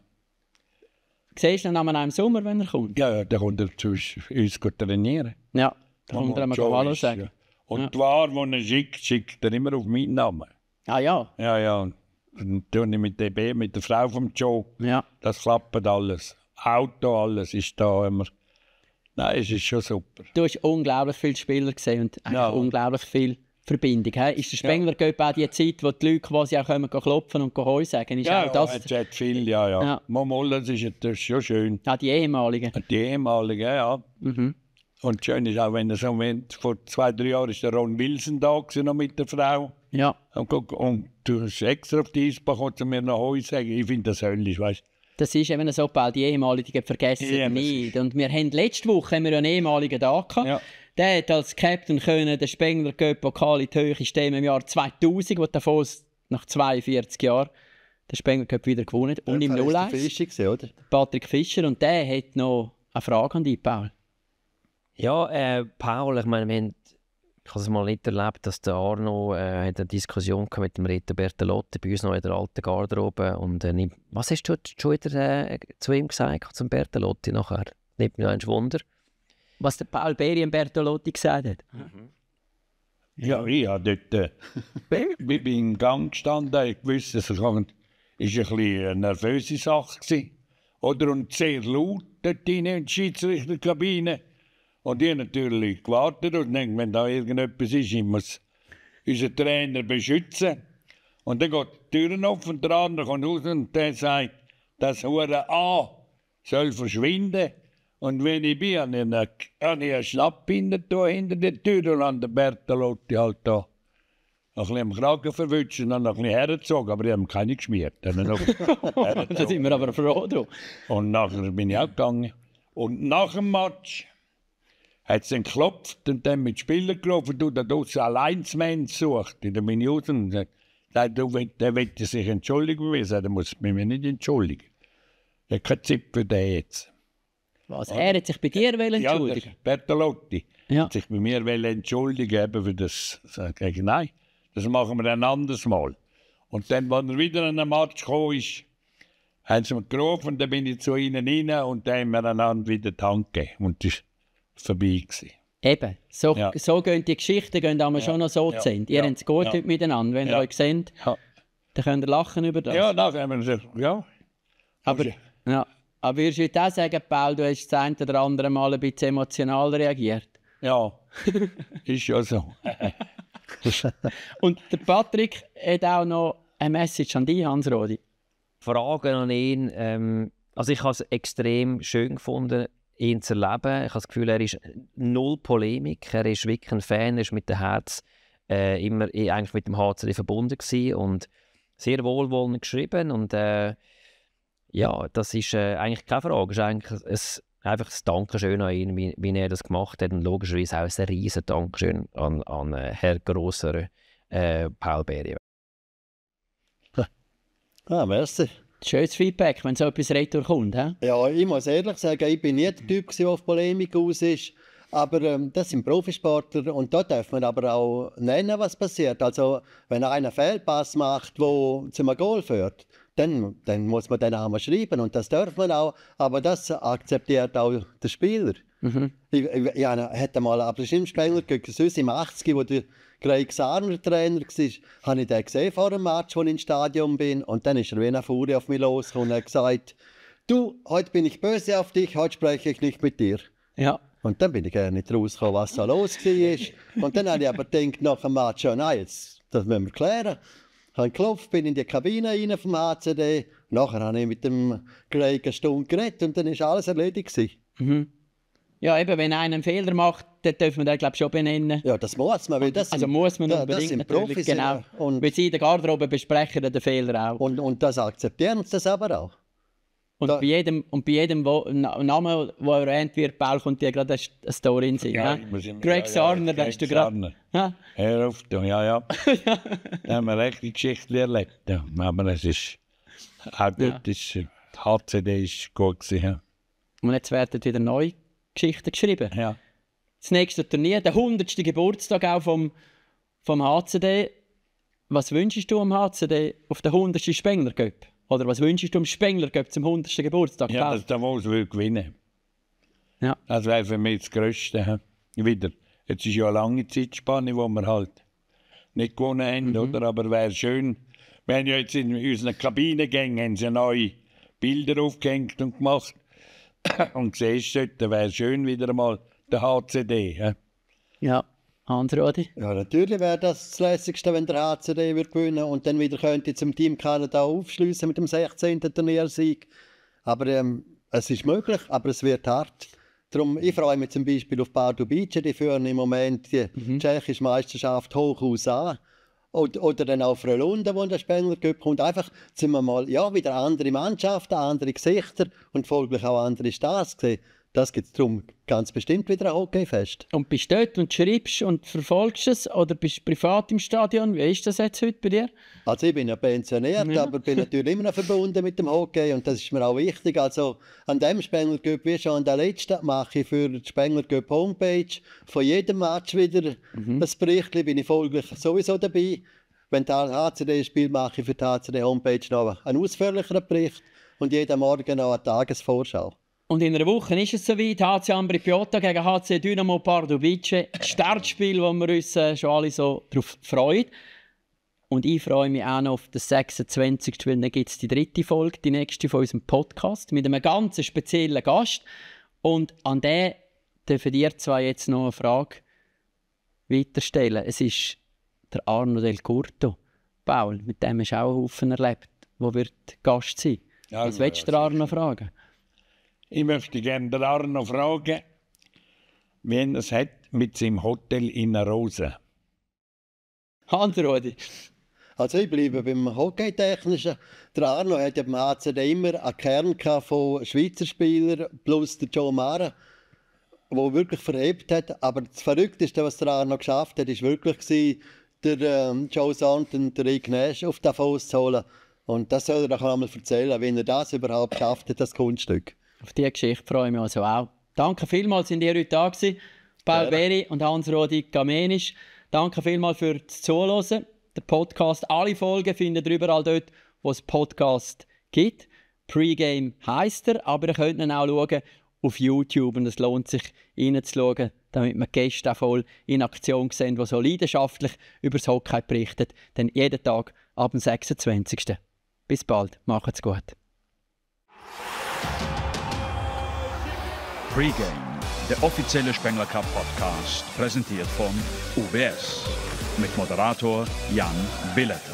Siehst du ihn einmal im Sommer, wenn er kommt? Ja, ja, der kommt er zu uns trainieren. Ja, da kommt er einmal Hallo sagen. ja. Und Ja. die Ware, die er schickt, schickt er immer auf meinen Namen. Ah ja, Ja, ja. Dann tue ich mit DB, mit der Frau vom Joe. ja. Das klappt alles. Auto, alles ist da immer. Nein, es ist schon super. Du hast unglaublich viele Spieler gesehen und Ja. unglaublich viel Verbindung. He? Ist der Spengler Cup auch die Zeit, wo die Leute quasi auch kommen, klopfen und Heu sagen? Ist Ja, auch das es hat viel, ja, ja. Ja. Mal, das ist natürlich schon schön. auch die ehemaligen? Die ehemaligen, ja. Mhm. Und schön ist auch, wenn er so Moment, vor zwei, drei Jahren ist der Ron Wilson da gewesen, noch mit der Frau. Ja, Und, guck, und du hast extra auf die Eisbach und mir noch Heu sagen. Ich finde das höllisch, weißt das ist eben so, Paul, die ehemaligen vergessen Ja, das nicht. Und wir haben letzte Woche haben wir einen ehemaligen da gehabt. Ja. Der hat als Captain können den Spengler Cup Pokal in die Höhe stemmen im Jahr 2000, wo Davos nach 42 Jahren den Spengler Cup wieder gewonnen hat. Und im Dort war 0 es der Fischer gewesen, oder? Patrick Fischer. Und der hat noch eine Frage an dich, Paul. Ja, äh, Paul, ich meine, wir haben, ich habe es mal nicht erlebt, dass der Arno äh, hat eine Diskussion gehabt mit dem Reto Bertolotti bei uns noch in der alten Garderobe. Und, äh, was hast du schon wieder äh, zu ihm gesagt, zum Bertolotti nachher? Nimmt noch ein Wunder. Was der Paul Berien Bertolotti gesagt hat. Ja, ich habe dort äh, ich bin im Gang gestanden, ich wusste, es war ein bisschen eine nervöse Sache. Gewesen. Oder und sehr laut dort in der Schiedsrichterkabine. Und ich natürlich gewartet und denke, wenn da irgendetwas ist, ich muss unseren Trainer beschützen. Und dann geht die Tür auf und der andere kommt raus und der sagt, das Hure A soll verschwinden. Und wenn ich bin, habe ich einen, Schnapp hinter, hinter der Tür und an der Bertolotti halt da. Ein bisschen am Kragen verwünscht und dann noch ein bisschen hergezogen, aber ich habe keine geschmiert. Dann Da sind wir aber froh drum. Und nachher bin ich auch gegangen. Und nach dem Match hat es dann geklopft und dann mit Spielern gerufen, du da draußen zu Mensch sucht. Und dann bin ich raus und gesagt, der will sich entschuldigen. Ich sage, der muss mich nicht entschuldigen. Ich habe keine Zeit für den jetzt. Was? Er hat sich bei dir Ja, entschuldigen. der Bertolotti Ja. hat sich bei mir entschuldigen eben für das. Ich, nein, das machen wir ein anderes Mal. Und dann, als er wieder an den Match gekommen ist, haben sie mich gerufen und dann bin ich zu ihnen rein und dann haben wir einander wieder die Hand gegeben. Und das war vorbei. Gewesen. Eben, so, Ja. so gehen die Geschichten gehen aber schon noch so ja, Ende. Ihr ja, habt es gut ja. heute miteinander. Wenn ihr Ja. euch seht, Ja, dann könnt ihr lachen über das. ja dann haben wir gesagt, ja. aber, ja. Aber würdest du heute auch sagen, Paul, du hast das eine oder andere Mal ein bisschen emotional reagiert? Ja, ist ja so. Und der Patrick hat auch noch eine Message an dich, Hans-Rodi. Fragen an ihn. Ähm, also ich habe es extrem schön gefunden, ihn zu erleben. Ich habe das Gefühl, er ist null Polemik. Er ist wirklich ein Fan, er ist mit dem Herz äh, immer eh eigentlich mit dem HCD verbunden gewesen und sehr wohlwollend geschrieben. Und äh, ja, das ist äh, eigentlich keine Frage. Es ist eigentlich ein, einfach ein Dankeschön an ihn, wie, wie er das gemacht hat. Und logischerweise auch ein riesen Dankeschön an, an äh, Herr Grosser äh, Paul Berry. Ah, merci. Schönes Feedback, wenn so etwas retour kommt. He? Ja, ich muss ehrlich sagen, ich bin nicht der Typ, der auf Polemik aus ist. Aber ähm, das sind Profisportler und da darf man aber auch nennen, was passiert. Also, wenn einer einen Fehlpass macht, der zu einem Goal führt, dann, dann muss man den einmal schreiben und das darf man auch. Aber das akzeptiert auch der Spieler. Ich, ich, ich hatte mal einen Abschnittspieler gegen uns im 80, wo der Greg Sarner Trainer war, habe ich den gesehen vor dem Match, als ich ins Stadion bin. Und dann ist er wie eine Furie auf mich losgekommen und hat gesagt, du, heute bin ich böse auf dich, heute spreche ich nicht mit dir. Ja. Und dann bin ich gar nicht rausgekommen, was da los war. Und dann habe ich aber gedacht, nach dem Match, ja, nein, jetzt, das müssen wir klären. Ich habe geklopft, bin in die Kabine rein vom HCD. Nachher habe ich mit dem Greg eine Stunde geredet und dann war alles erledigt. gewesen. ja, eben, wenn einer einen Fehler macht, dann dürfen wir den, glaube ich, schon benennen. Ja, das muss man, weil das Also sind, muss man da- unbedingt das sind Profis. genau. Und, Weil sie in der Garderobe besprechen den Fehler auch. und, und das akzeptieren sie das aber auch. Und Da- bei jedem, und bei jedem wo, Na- Namen, der erwähnt wird, Paul, kommt dir gerade eine St- eine Story in Sinn. Ja, Greg ja, ja, Sarner, da Greg hast du gerade. Sarner. Ja, Hör auf, du, ja, ja. da haben wir echt die Geschichte erlebt. Ja. Aber es ist, auch dort ist, äh, HCD ist gut gewesen. Ja. und jetzt werden wieder neue Geschichten geschrieben. Ja. Das nächste Turnier, der 100. Geburtstag auch vom, vom HCD. Was wünschst du am HCD auf den 100. Spengler Cup? Oder was wünschst du am Spengler zum 100. Geburtstag? Ja, dass Davos will gewinnen. Ja. Das wäre für mich das Größte. Wieder. Jetzt ist ja eine lange Zeitspanne, wo wir halt nicht gewonnen haben, mhm. oder? Aber wäre schön. Wir haben ja jetzt in unseren Kabinengängen haben sie neue Bilder aufgehängt und gemacht. und siehst du dort, wäre schön wieder einmal der HCD. Ja, ja. Hans-Rodi? Ja, natürlich wäre das das Lässigste, wenn der HCD würde gewinnen und dann wieder könnte zum Team Kanada aufschließen mit dem 16. Turniersieg. Aber ähm, es ist möglich, aber es wird hart. Darum, ich freue mich zum Beispiel auf Pardubice, die führen im Moment die mhm. tschechische Meisterschaft hoch aus an. Oder, oder dann auch Frölunda, wo der Spengler kommt. Einfach sind wir mal ja, wieder andere Mannschaften, andere Gesichter und folglich auch andere Stars gesehen. Das gibt es darum ganz bestimmt wieder ein Hockeyfest. Und bist du dort und schreibst und verfolgst es oder bist du privat im Stadion? Wie ist das jetzt heute bei dir? Also ich bin ja pensioniert, ja. aber bin natürlich immer noch verbunden mit dem Hockey und das ist mir auch wichtig. Also an dem Spengler Cup, wie schon an der letzten, mache ich für die Spengler Cup Homepage von jedem Match wieder mhm. ein Bericht, bin ich folglich sowieso dabei. Wenn der HCD spielt, mache ich für die HCD Homepage noch einen ausführlicheren Bericht und jeden Morgen noch eine Tagesvorschau. Und in einer Woche ist es soweit. HC Ambri Piotta gegen HC Dynamo Pardubice. Startspiel, wo wir uns äh, schon alle so darauf freuen. Und ich freue mich auch noch auf das 26. weil dann gibt es die dritte Folge, die nächste von unserem Podcast, mit einem ganz speziellen Gast. Und an der dürfen ihr zwei jetzt noch eine Frage weiterstellen. Es ist der Arno Del Curto. Paul, mit dem hast du auch einen Haufen erlebt. Wo wird Gast sein? Ja, Was willst du Arno fragen? Ich möchte gerne den Arno fragen, wie er es hat mit seinem Hotel in der Rose. Hans-Rudi. Also ich bleibe beim Hockeytechnischen. Der Arno hat ja beim ACD immer einen Kern von Schweizer Spielern plus der Joe Mara, der wirklich verhebt hat. Aber das Verrückteste, was der Arno geschafft hat, war wirklich der ähm, Joe Sand und der Rick Nash auf den Fuß zu holen. Und das soll er doch einmal erzählen, wie er das überhaupt geschafft hat, das Kunststück. Auf diese Geschichte freue ich mich also auch. Danke vielmals, sind ihr heute da gewesen. Paul Beri und Hans-Rodi Gamenisch. Danke vielmals für das Zuhören. Der Podcast, alle Folgen findet ihr überall dort, wo es Podcast gibt. Pre-Game heisst er, aber ihr könnt ihn auch schauen auf YouTube und es lohnt sich, reinzuschauen, damit wir Gäste auch voll in Aktion sehen, die so leidenschaftlich über das Hockey berichten. Denn jeden Tag ab dem 26. Bis bald, macht's gut. Pre-Game, der offizielle Spengler Cup Podcast, präsentiert von UBS mit Moderator Jan Billeter.